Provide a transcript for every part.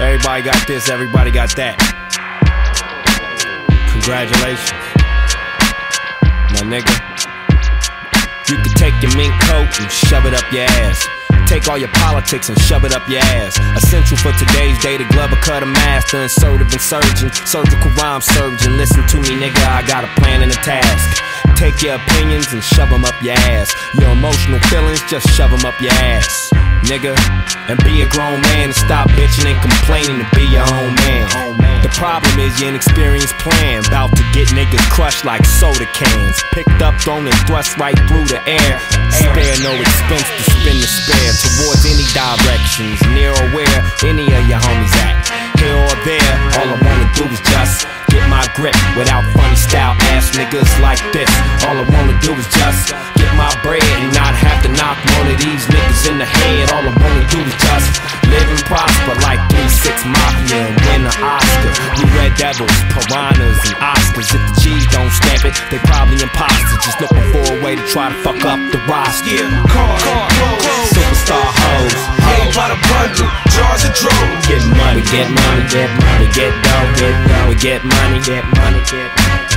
Everybody got this, everybody got that. Congratulations. My nigga. You can take your mink coat and shove it up your ass. Take all your politics and shove it up your ass. Essential for today's day, the glover cut a master, insertive insurgent, surgical rhyme surgeon. Listen to me, nigga, I got a plan and a task. Take your opinions and shove them up your ass. Your emotional feelings, just shove them up your ass. Nigga, and be a grown man and stop bitching and complaining to be your own man. The problem is your inexperienced plan, bout to get niggas crushed like soda cans. Picked up, thrown, and thrust right through the air. Spare no expense to spend the spare towards any directions, near or where any of your homies at. Here or there, all I wanna do is just grip without funny style ass niggas like this. All I wanna do is just get my bread and not have to knock one of these niggas in the head. All I wanna do is just live and prosper like 3-6 Mafia and win an Oscar. We red devils, piranhas, and Oscars. If the G's don't stamp it, they probably imposters. Just looking for a way to try to fuck up the roster. Yeah, car, car, clothes. Superstar hoes. Paid by the bundle. Get money, get money, get dough, get dough. We get money, get money, get money.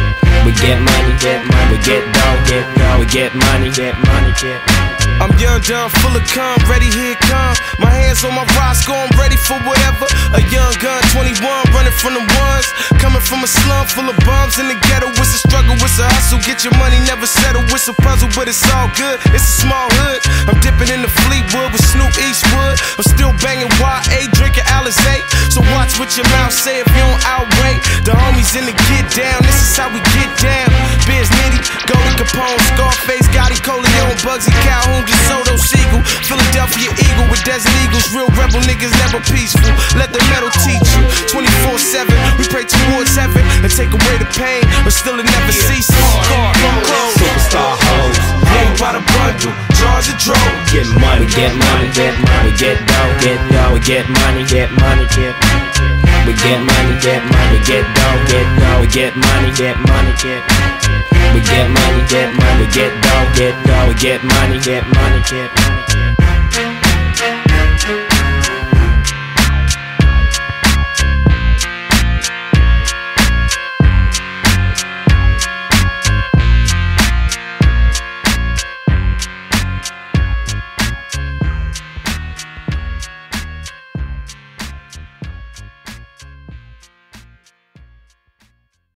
We get money, get money, we get dough, get dough. We get money, get money, get money. I'm young, dumb, full of cum, ready, here come. My hands on my Roscoe, I'm ready for whatever. A young gun, 21, running from the ones. Coming from a slum full of bums in the ghetto. It's a struggle, it's a hustle. Get your money, never settle. It's a puzzle, but it's all good. It's a small hood. I'm dipping in the Fleetwood with Snoop Eastwood. I'm still banging YA, drinking Alizé. So watch what your mouth say if you don't outweigh. The homies in the get down, this is how we get down. Biz Nitty, Goldie Capone, Scarface, Gotti, Coleon, Bugsy, Calhoun, DeSoto, Siegel. Philadelphia Eagle with Desert Eagles. Real rebel niggas never peaceful. Let the metal teach you. 24 7, we pray towards heaven and take away the pain, but still it never ceases. Car, clothes, Superstar hoes. paid by the bundle, jars of droves. Get money, get money, get money, get dough, get dough. We get money, get money, get money. We get money, get money, get dough, get dough. We get money, get money, get money. We get money, get money, get dough, get dough. We get money, get money, get money.